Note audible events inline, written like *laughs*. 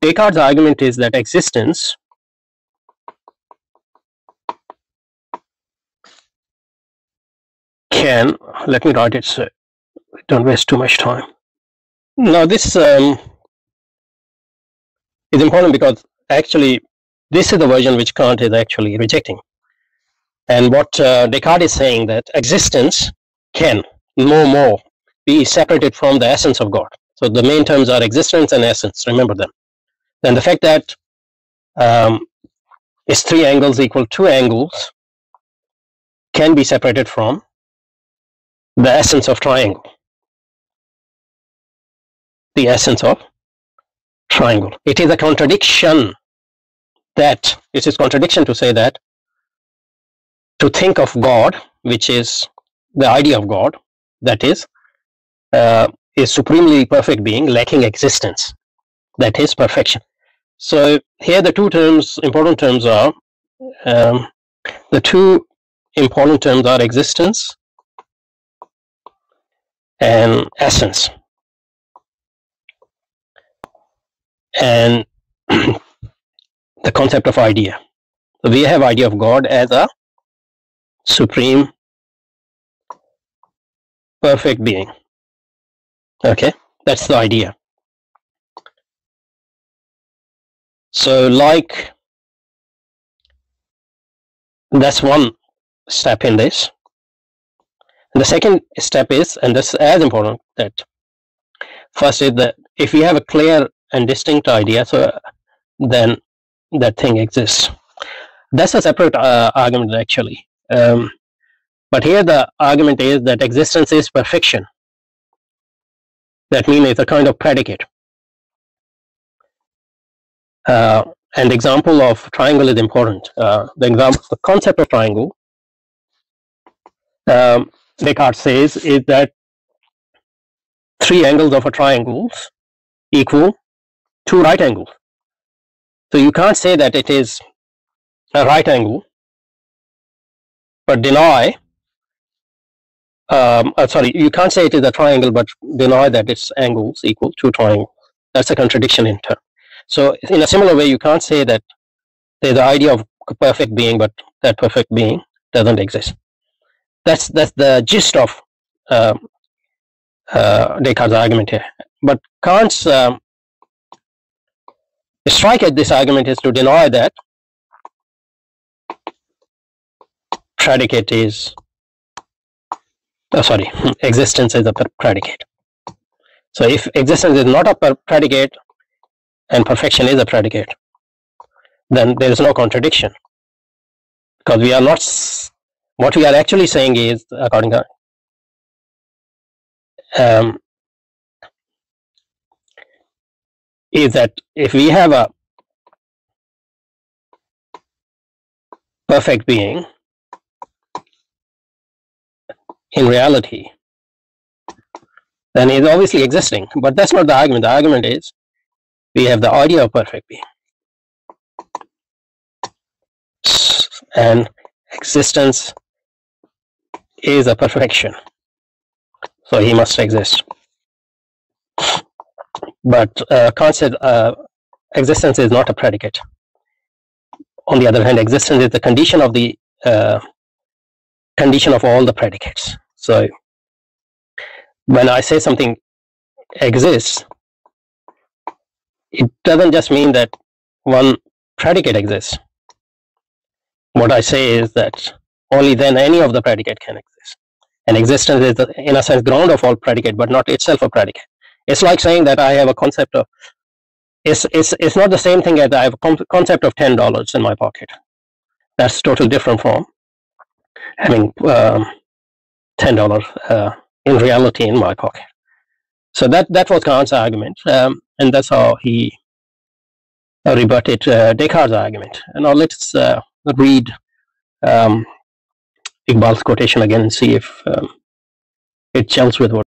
Descartes' argument is that existence can, let me write it so don't waste too much time. Now this um, is important because actually this is the version which Kant is actually rejecting. And what uh, Descartes is saying that existence can no more be separated from the essence of God. So the main terms are existence and essence, remember them. Then the fact that um, is three angles equal two angles can be separated from the essence of triangle. The essence of triangle. It is a contradiction that it is a contradiction to say that to think of God, which is the idea of God, that is uh, supremely perfect being lacking existence, that is perfection. So here the two terms, important terms are um, the two important terms are existence and essence. And *clears throat* the concept of idea. So we have idea of God as a supreme perfect being. Okay, that's the idea. So like that's one step in this. And the second step is, and this is as important, that first is that if we have a clear and distinct idea, so then that thing exists. That's a separate uh, argument actually. Um, but here the argument is that existence is perfection. That means it's a kind of predicate. Uh, and example of triangle is important. Uh, the example, the concept of triangle, um, Descartes says, is that three angles of a triangle equal two right angles. So you can't say that it is a right angle, but deny, um, uh, sorry, you can't say it is a triangle, but deny that its angles equal to triangle. That's a contradiction in term. So in a similar way, you can't say that there's the idea of perfect being, but that perfect being doesn't exist. That's that's the gist of uh, uh, Descartes' argument here. But Kant's um, strike at this argument is to deny that predicate is oh, sorry *laughs* existence is a predicate so if existence is not a predicate and perfection is a predicate then there is no contradiction. Because we are not what we are actually saying is according to um, is that if we have a perfect being in reality then it's obviously existing. But that's not the argument. The argument is we have the idea of perfect being and existence is a perfection so he must exist but uh, concept uh, existence is not a predicate. On the other hand, existence is the condition of the uh, condition of all the predicates. So when I say something exists, it doesn't just mean that one predicate exists. What I say is that only then any of the predicate can exist. And existence is, the, in a sense, ground of all predicate, but not itself a predicate. It's like saying that I have a concept of it's it's it's not the same thing as I have a concept of ten dollars in my pocket. That's totally different from having um, ten dollars uh, in reality in my pocket. So that that was Kant's argument, um, and that's how he rebutted uh, Descartes' argument. And now let's uh, read um, Iqbal's quotation again and see if um, it gels with what